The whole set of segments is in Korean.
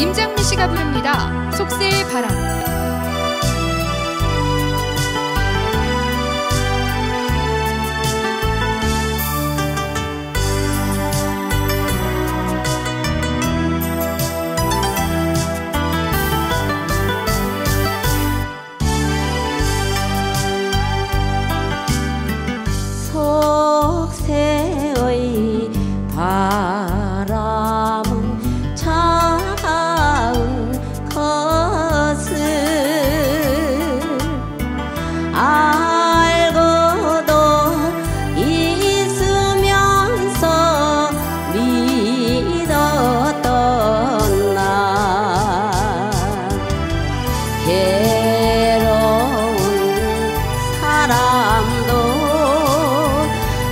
임장미 씨가 부릅니다. 속세의 바람.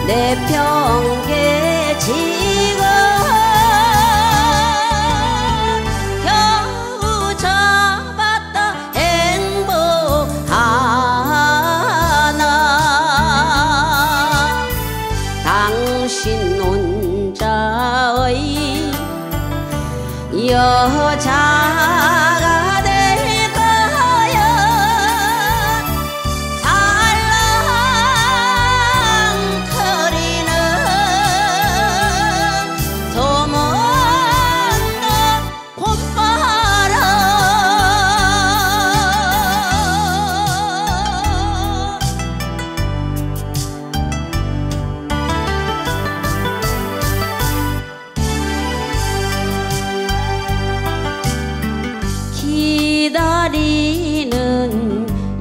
내 평계 지고 겨우 잡았다 행복 하나. 당신 혼자의 여자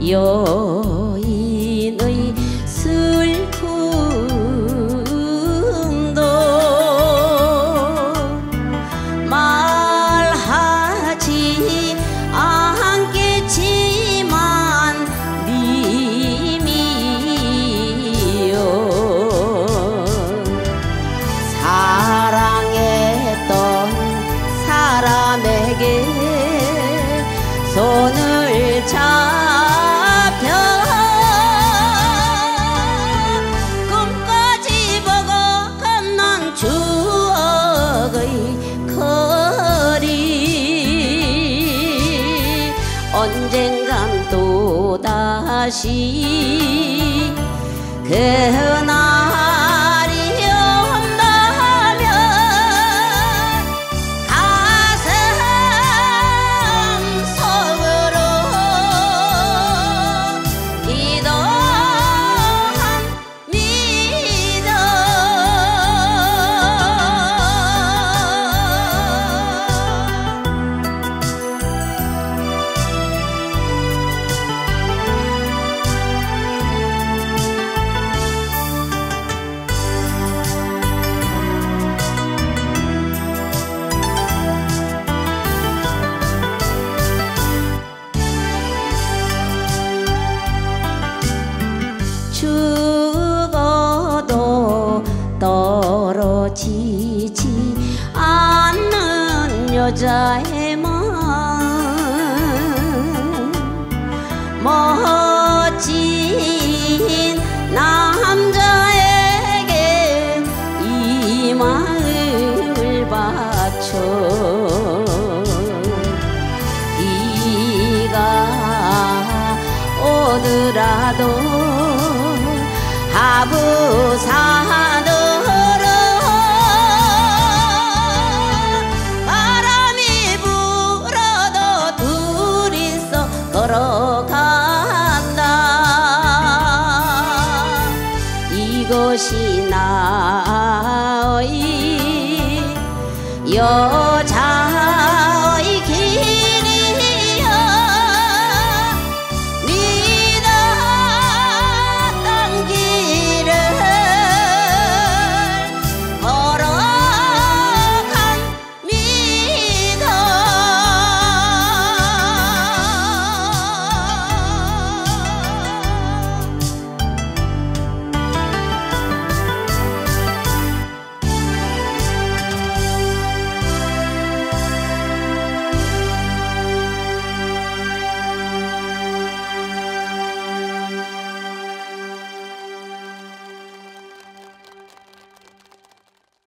여인의 슬픔도 말하지 않겠지만 님이요 사랑했던 사람에게 손을 잡 언젠간 또 다시 그 지지 않는 여자의 마음. 멋진 남자에게 이 마음을 바쳐 비가 오더라도 하부산